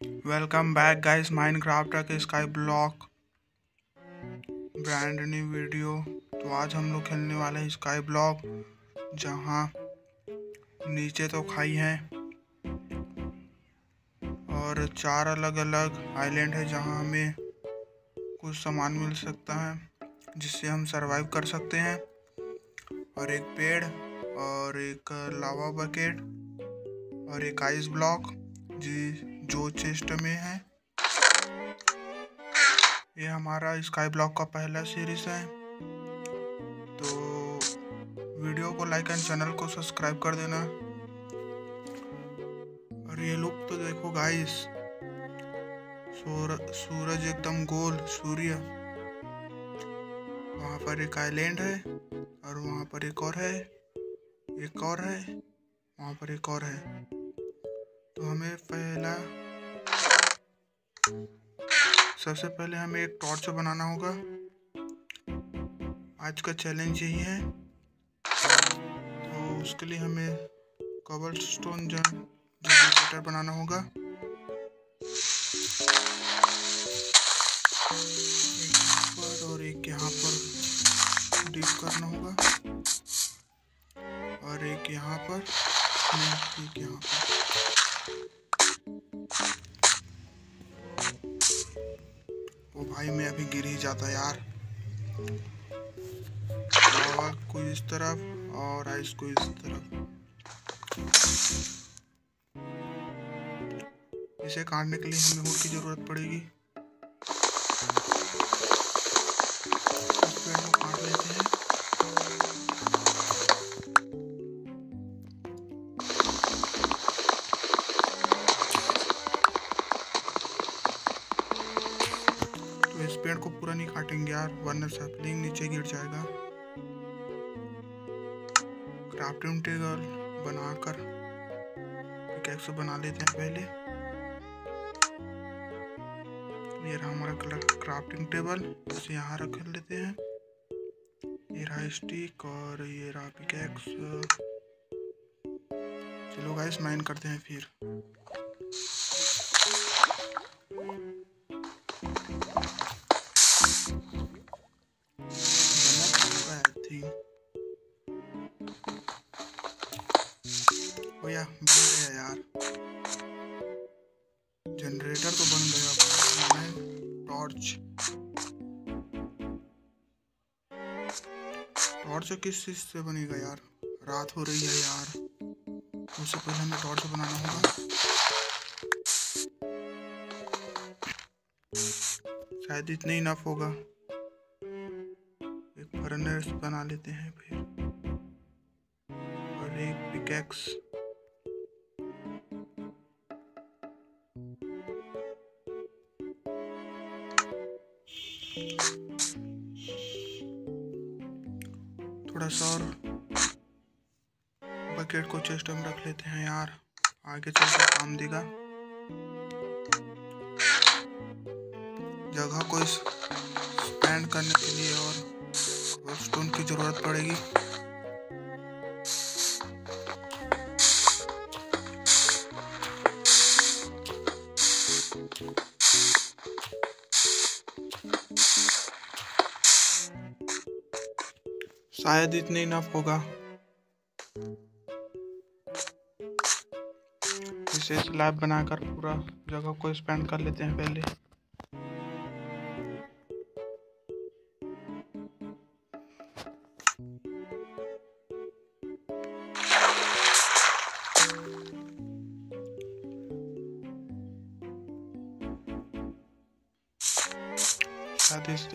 Welcome back guys Minecraft के sky block brand new video तो आज हम लोग खेलने वाले हैं स्काई ब्लॉक जहाँ नीचे तो खाई है और चार अलग अलग आइलैंड है जहाँ हमें कुछ सामान मिल सकता है, जिससे हम सरवाइव कर सकते हैं। और एक पेड़ और एक लावा बकेट और एक आइस ब्लॉक जी जो चेस्ट में है। ये हमारा स्काई ब्लॉक का पहला सीरीज़ है। तो वीडियो को लाइक एंड चैनल को सब्सक्राइब कर देना। और ये लुक तो देखो गाइस सूरज एकदम गोल, सूर्य। वहाँ पर एक आइलैंड है और वहाँ पर एक और है, एक और है, वहाँ पर एक और है। तो हमें पहला सबसे पहले हमें एक टॉर्च बनाना होगा। आज का चैलेंज यही है। तो उसके लिए हमें कबल स्टोन जनरेटर बनाना होगा। एक पर और एक यहाँ पर डिप करना होगा। और एक यहाँ पर एक यहाँ पर अभी गिर ही जाता यार। को इस तरफ़, और आइस को इस तरफ़। इसे काटने के लिए हमें हुड की ज़रूरत पड़ेगी। काटेंगे यार, वरना सैपलिंग नीचे गिर जाएगा। क्राफ्टिंग टेबल बनाकर पिकैक्स बना लेते हैं पहले। ये रहा हमारा कलर क्राफ्टिंग टेबल इसे यहाँ रख लेते हैं। ये रहा स्टिक और ये रहा पिकैक्स चलो गाइस माइन करते हैं फिर। या, बन गया यार। जनरेटर तो बन गया टॉर्च टॉर्च किस चीज़ से बनेगा यार? रात हो रही है यार। उससे पहले हमें टॉर्च बनाना होगा। शायद इतना ही नफ होगा। एक फर्नेस बना लेते हैं फिर। और एक पिकैक्स थोड़ा सा और बकेट को चेस्ट में रख लेते हैं यार। आगे चल के काम देगा। जगह को स्पेंड करने के लिए और स्टोन की ज़रूरत पड़ेगी। शायद इतने इनफ होगा। इसे स्लैब बनाकर पूरा जगह को स्पेंड कर लेते हैं पहले।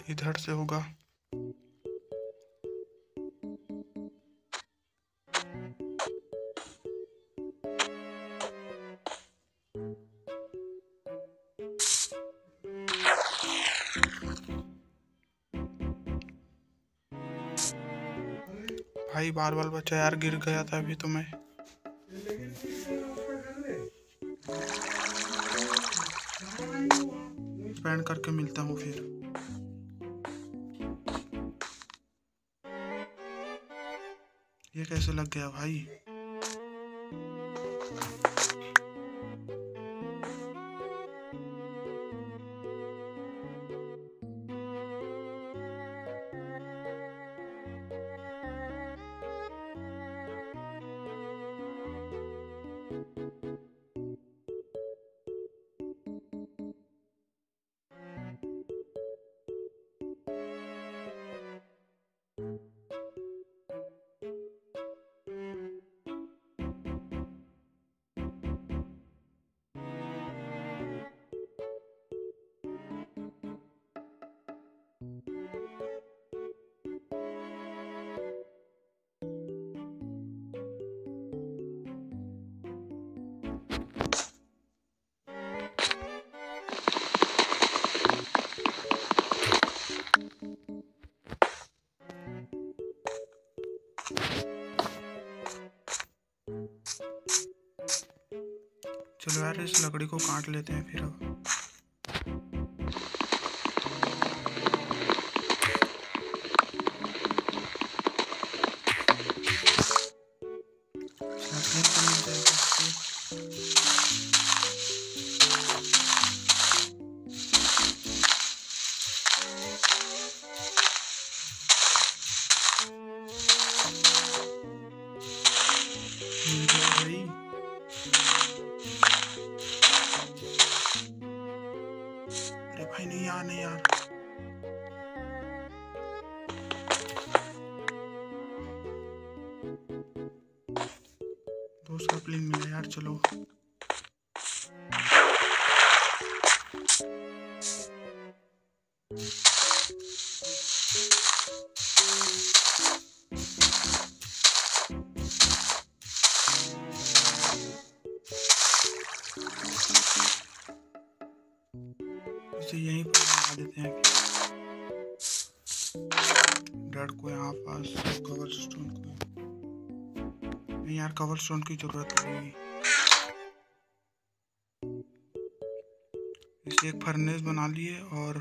इधर से होगा। भाई बार बार बच्चा यार गिर गया था अभी तो मैं। स्पेंड करके मिलता हूँ फिर। ये कैसे लग गया भाई? you. चलो यार इस लकड़ी को काट लेते हैं फिर। अब भाई दो सैपलिंग मिले यार, चलो। इसे यहीं पर लगा देते हैं डर को यहाँ पास कवर स्टोन को। नहीं यार, कवर स्टोन की ज़रूरत पड़ेगी इसे एक फर्नेस बना लिए और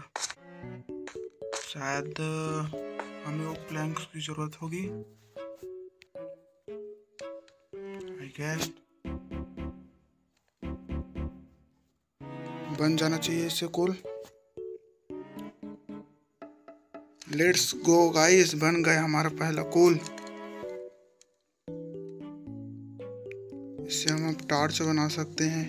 शायद, हमें वो प्लैंक्स की ज़रूरत होगी। आई गेस बन जाना चाहिए इससे कोल लेट्स गो गाइस बन गए हमारा पहला कोल टार्च बना सकते हैं।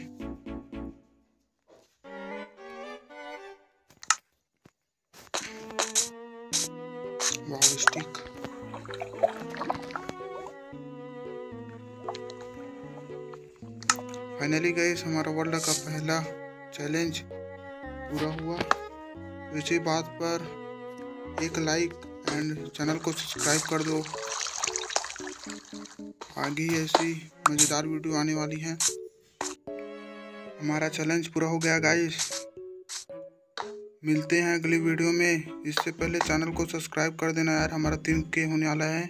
फाइनली गाइस हमारा वर्ल्ड का पहला चैलेंज पूरा हुआ। इसी बात पर एक लाइक एंड चैनल को सब्सक्राइब कर दो। आगे ही ऐसी मज़ेदार वीडियो आने वाली है। हमारा चैलेंज पूरा हो गया गाइस मिलते हैं अगली वीडियो में। इससे पहले चैनल को सब्सक्राइब कर देना यार, हमारा तीन के होने वाला है।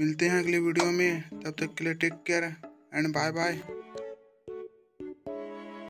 मिलते हैं अगली वीडियो में। तब तक के लिए take care and bye bye